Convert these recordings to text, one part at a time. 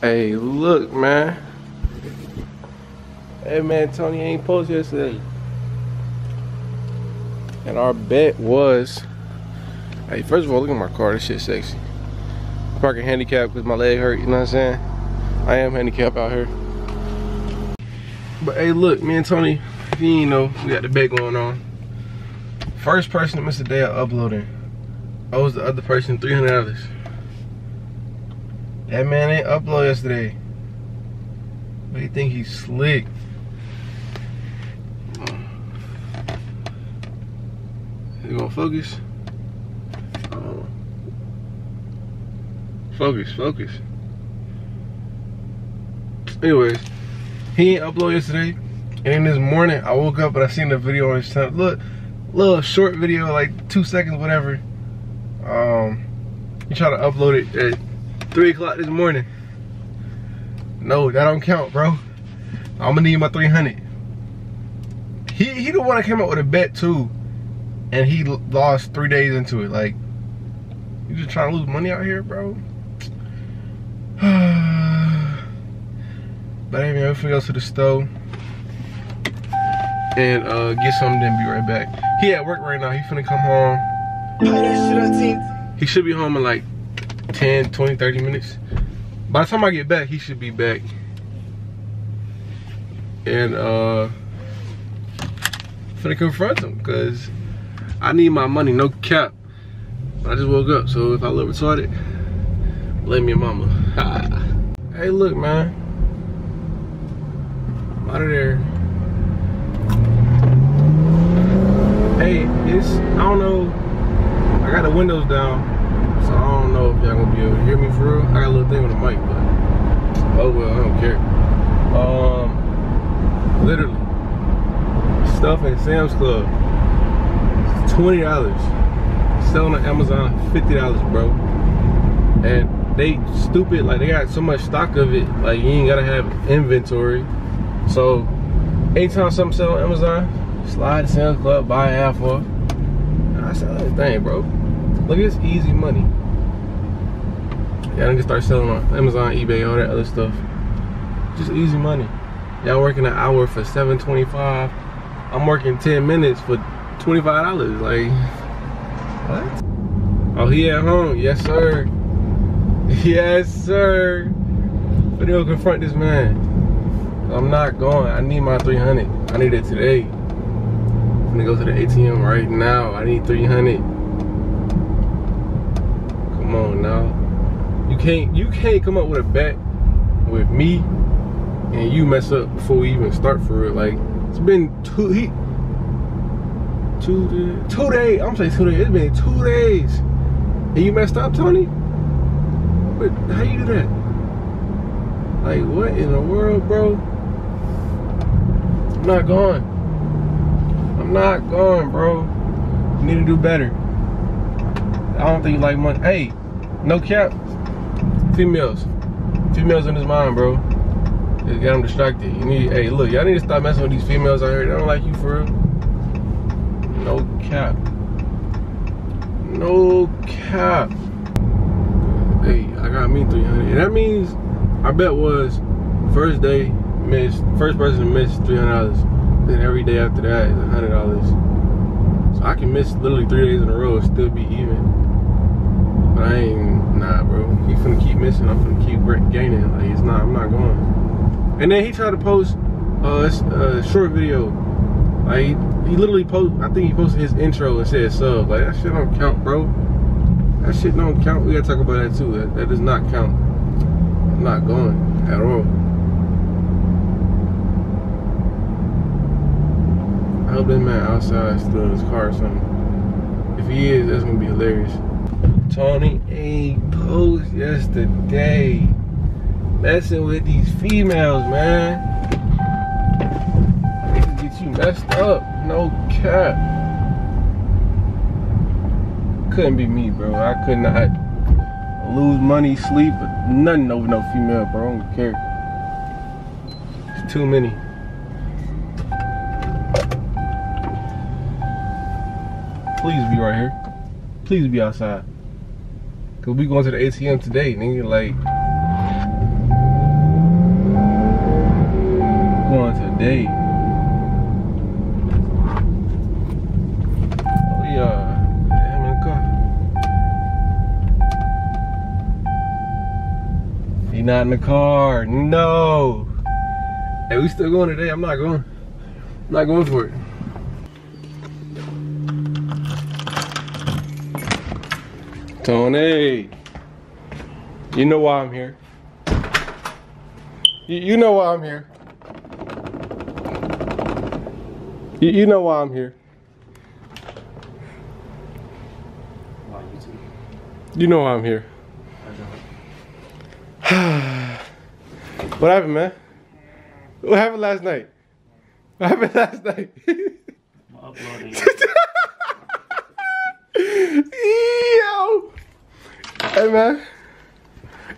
Hey, look, man. Hey, man, Tony ain't post yesterday. And our bet was, hey, first of all, look at my car. This shit sexy. Parking handicapped because my leg hurt, you know what I'm saying? I am handicapped out here. But hey, look, me and Tony, if you ain't know, we got the bet going on. First person to miss a day of uploading owes the other person $300. That man ain't upload yesterday. But he think he's slick. You gonna focus? Focus, focus. Anyways, he ain't upload yesterday. And then this morning, I woke up and I seen the video on his channel. Look, little short video, like two seconds, whatever. Um, he tried to upload it at three o'clock this morning. No, that don't count, bro. I'm gonna need my 300. He he the one that came up with a bet too, and he lost three days into it. Like, you just trying to lose money out here, bro? but anyway, I'm finna go to the store and uh, get something, then be right back. He at work right now. He finna come home. He should be home in like 10, 20, 30 minutes. By the time I get back, he should be back. And uh I'm finna confront him because I need my money, no cap. I just woke up, so if I look retarded, blame your mama. hey look man. I'm out of there. Hey, it's I don't know. I got the windows down. So I don't know if y'all gonna be able to hear me for real. I got a little thing with the mic, but oh well, I don't care. Um, literally, stuff in Sam's Club, twenty dollars. Selling on Amazon, fifty dollars, bro. And they stupid, like they got so much stock of it, like you ain't gotta have inventory. So anytime something sell on Amazon, slide to Sam's Club, buy half off. I sell everything, bro. Look, it's easy money. Y'all can start selling on Amazon, eBay, all that other stuff. Just easy money. Y'all working an hour for 7.25. I'm working 10 minutes for $25. Like, what? Oh, he at home. Yes, sir. Yes, sir. But he'll confront this man. I'm not going. I need my 300. I need it today. I'm gonna go to the ATM right now. I need 300. Come on now. You can't you can't come up with a bet with me and you mess up before we even start for it. Like it's been two he two days two days. I'm saying two days. It's been two days. And you messed up, Tony? But how you do that? Like what in the world, bro? I'm not going. I'm not going, bro. You need to do better. I don't think you like money. Hey, no cap. Females. Females in his mind, bro. Just got him distracted. You need, hey, look, y'all need to stop messing with these females out here. They don't like you for real. No cap. No cap. Hey, I got me 300. And that means, our bet was, first day, missed, first person to miss $300. Then every day after that is $100. So I can miss literally three days in a row and still be even. But I ain't, nah, bro. He finna keep missing. I'm finna keep gaining. Like, it's not, I'm not going. And then he tried to post uh, a short video. Like, he, he literally post. I think he posted his intro and said sub. Like, that shit don't count, bro. That shit don't count. We gotta talk about that too. That, that does not count. I'm not going at all. I hope that man outside still in his car or something. If he is, that's gonna be hilarious. Tony A post yesterday. Messing with these females, man. Niggas get you messed up. No cap. Couldn't be me, bro. I could not lose money, sleep, but nothing over no female, bro. I don't care. It's too many. Please be right here. Please be outside. Cause we going to the ATM today, nigga. Like, going today? Oh yeah. In the car. He not in the car. No. Hey, we still going today. I'm not going. I'm not going for it. Tony. You know why I'm here. You, you know why I'm here. You, you know why I'm here. Why? You know why I'm here. I don't. What happened, man? What happened last night? What happened last night? I'm uploading. Yo! Hey, man.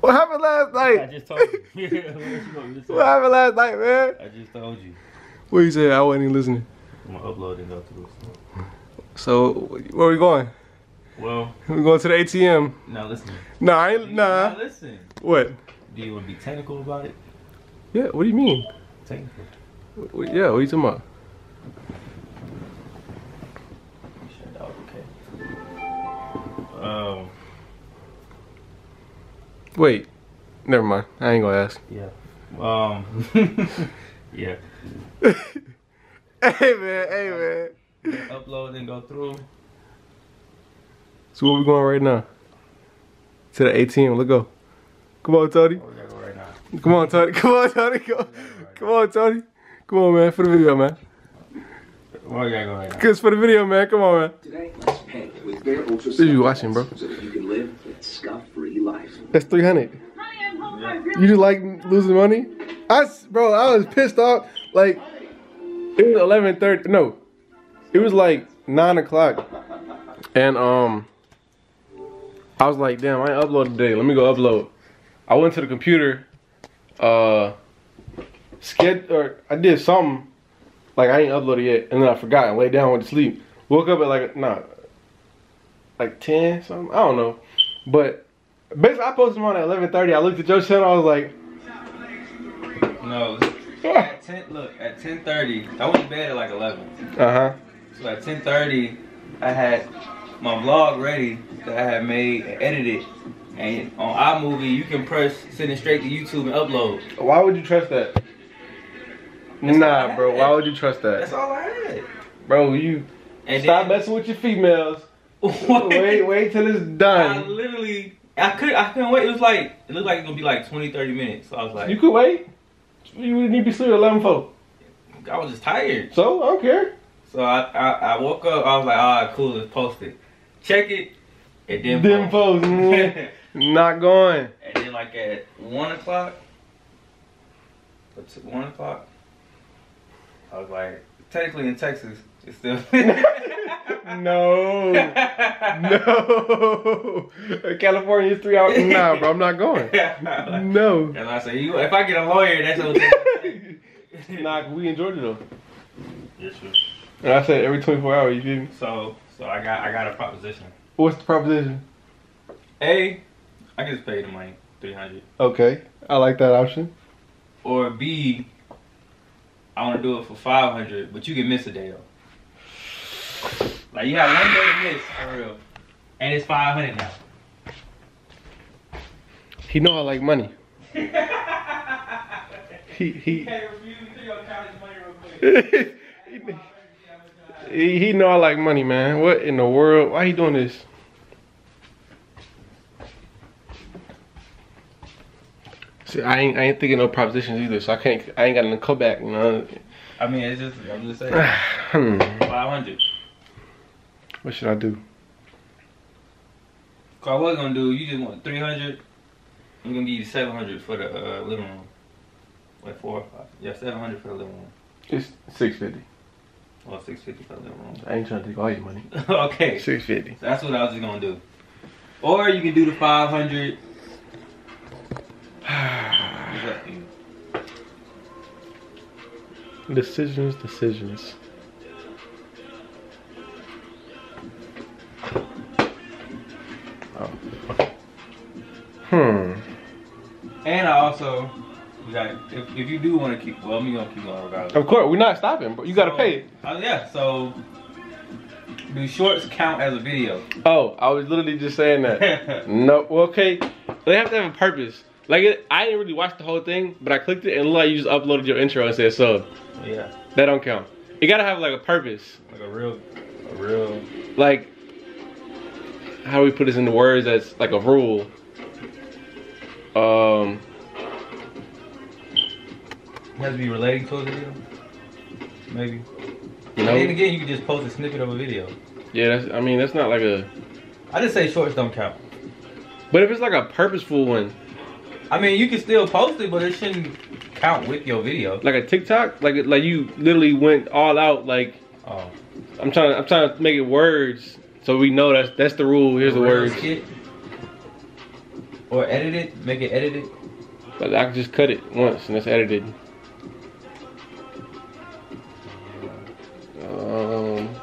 What happened last night? I just told you. what you gonna just say? What happened last night, man? I just told you. What you say? I wasn't even listening. I'm gonna upload go through. So, where we going? Well, We going to the ATM? now listen. Nah, I ain't, Now nah. listen. What? Do you want to be technical about it? Yeah, what do you mean? Technical. What- Yeah, what are you talking about? Wait. Never mind. I ain't gonna ask. Yeah. Um. yeah. hey, man. Hey, man. Upload and go through. So, where we going right now? To the ATM. Let's go. Come on, Tony. Where we gotta go right now? Come on, Tony. Come on, Tony. Come, come on, Tony. Come on, man. For the video, man. Where we gotta go right now? Kiss for the video, man. Come on, man. Today, let's pay with Bear Ultra What are you watching, bro? So that you can live a scuff-free life. That's 300. You just like losing money? I, bro, I was pissed off. Like, it was 11.30. No. It was like 9 o'clock. And, um, I was like, damn, I ain't uploaded today. Let me go upload. I went to the computer, uh, sked, or I did something. Like, I ain't uploaded yet. And then I forgot and laid down, went to sleep. Woke up at like, nah, like 10 something. I don't know. But basically, I posted them on at 11:30. I looked at your channel. I was like, No. At ten, look at ten thirty. I went to bed at like eleven. uh huh. So at ten thirty, I had my vlog ready that I had made and edited. And on iMovie, you can press send it straight to YouTube and upload. Why would you trust that? That's Nah, bro. Why would you trust that? That's all I had. bro? You And stop then, messing with your females. wait, Wait, till it's done. I done. literally, I could, I couldn't wait. It was like, it looked like it was gonna be like 20, 30 minutes. So I was like, You could wait. You would need to be asleep at 11 for. I was just tired. So I don't care. So I, I, I woke up. I was like, all right, cool. Let's post it. Check it. It didn't Didn't post. post. Not going. And then like at one o'clock, what's one o'clock? I was like, technically in Texas, it's still. No. No. California is three hours. Nah, bro. I'm not going. No. And I say, you, if I get a lawyer, that's what. Nah, we in Georgia though. Yes, sir. And I said every 24 hours. You feel me? So, so I got, I got a proposition. What's the proposition? A, I can just pay the money, three hundred. Okay, I like that option. Or B, I want to do it for five hundred, but you can miss a day though. Like you have one day to miss for real, and it's five hundred now. He know I like money. He he he, he know I like money, man. What in the world? Why he doing this? See, I ain't I ain't thinking no propositions either, so I can't I ain't got no to come back, you know. I mean, it's just I'm just saying Hmm. five hundred. What should I do? I was gonna do you just want three hundred. I'm gonna give you seven hundred for the uh, living room. Like four or five. Yeah, seven hundred for the living room. It's six fifty. Or six fifty for the living room. I ain't trying to take all your money. okay. Six fifty. So that's what I was just gonna do. Or you can do the 500. It's up to you. Decisions, decisions. Hmm. And I also if, if you do want to keep well, we gonna keep going regardless. Of course, we're not stopping, but you gotta So, pay. Uh, yeah, so do shorts count as a video? Oh, I was literally just saying that. no, well, okay. They have to have a purpose. Like, it, I didn't really watch the whole thing, but I clicked it and like you just uploaded your intro and said so. yeah, That don't count. It gotta have like a purpose. like a real, a real. Like, how do we put this into words as like a rule? Um, It has to be relating to a video. Maybe. you know, And then again, you can just post a snippet of a video. Yeah, that's, I mean, that's not like a. I just say shorts don't count. But if it's like a purposeful one, I mean, you can still post it, but it shouldn't count with your video. like a TikTok, like like you literally went all out. Like Oh, I'm trying, I'm trying to make it words so we know that's that's the rule. Here's the words. Or edit it, make it edited. But I can just cut it once and it's edited. Um,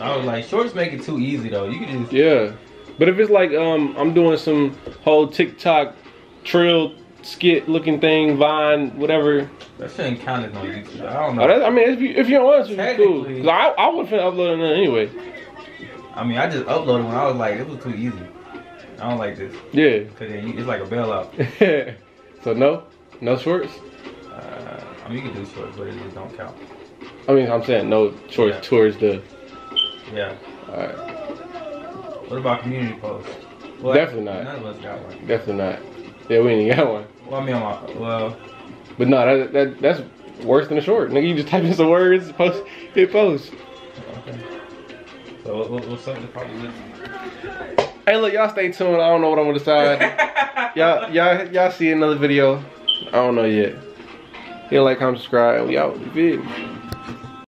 I was like, shorts make it too easy though. You can just yeah. But if it's like um, I'm doing some whole TikTok trill skit looking thing, Vine, whatever. that shouldn't count as no YouTube. I don't Oh, know. I mean, if you if you don't want to, it's cool. 'Cause I I would finna upload it anyway. I mean, I just uploaded when I was like, it was too easy. I don't like this Yeah. because it's like a bailout. so no, no shorts. Uh, I mean, you can do shorts, but it just don't count. I mean, I'm saying no shorts Yeah. towards the. Yeah. Alright, What about community posts? Well, Definitely not. None of us got one. definitely not. Yeah, we ain't got one. Well, I mean, on my, well, But no, that, that that's worse than a short. Nigga, you just type in some words, post, hit post. okay. So what, what, what's something to probably? Hey, look, y'all stay tuned. I don't know what I'm gonna decide. y'all, y'all, y'all see another video. I don't know yet. Hit like, comment, subscribe. We out. Me?